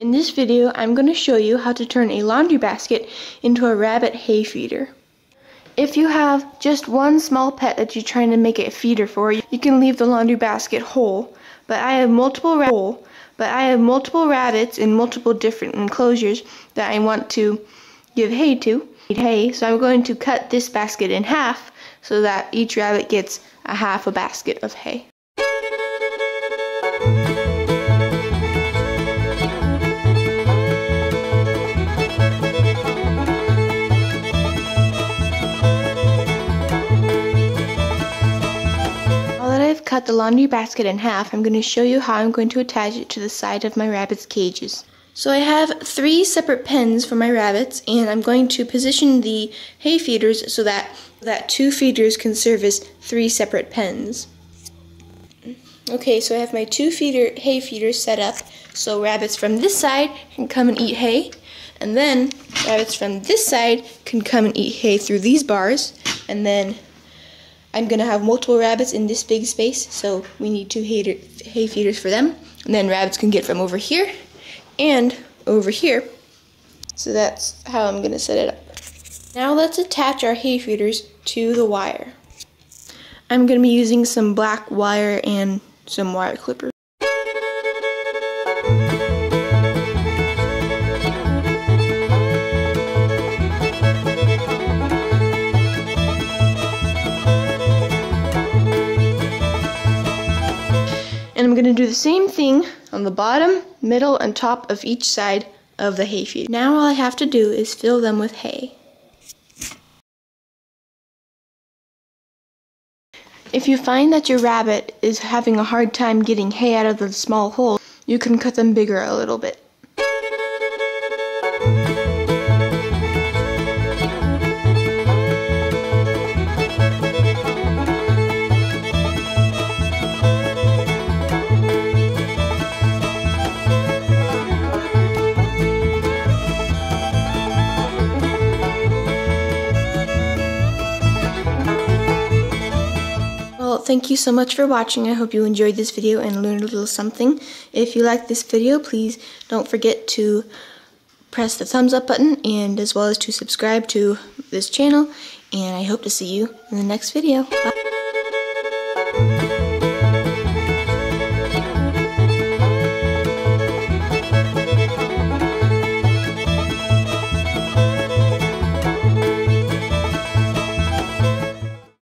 In this video, I'm going to show you how to turn a laundry basket into a rabbit hay feeder. If you have just one small pet that you're trying to make a feeder for, you can leave the laundry basket whole. But I have multiple whole, but I have multiple rabbits in multiple different enclosures that I want to give hay to. Hay, so I'm going to cut this basket in half so that each rabbit gets a half a basket of hay. Cut the laundry basket in half, I'm going to show you how I'm going to attach it to the side of my rabbit's cages. So I have three separate pens for my rabbits, and I'm going to position the hay feeders so that, that two feeders can serve as three separate pens. Okay, so I have my two feeder hay feeders set up, so rabbits from this side can come and eat hay, and then rabbits from this side can come and eat hay through these bars, and then I'm going to have multiple rabbits in this big space, so we need two hay, feeders for them. And then rabbits can get from over here and over here. So that's how I'm going to set it up. Now let's attach our hay feeders to the wire. I'm going to be using some black wire and some wire clippers. And I'm going to do the same thing on the bottom, middle, and top of each side of the hay feed. Now all I have to do is fill them with hay. If you find that your rabbit is having a hard time getting hay out of the small hole, you can cut them bigger a little bit. Thank you so much for watching. I hope you enjoyed this video and learned a little something. If you liked this video, please don't forget to press the thumbs up button and as well as to subscribe to this channel. And I hope to see you in the next video. Bye.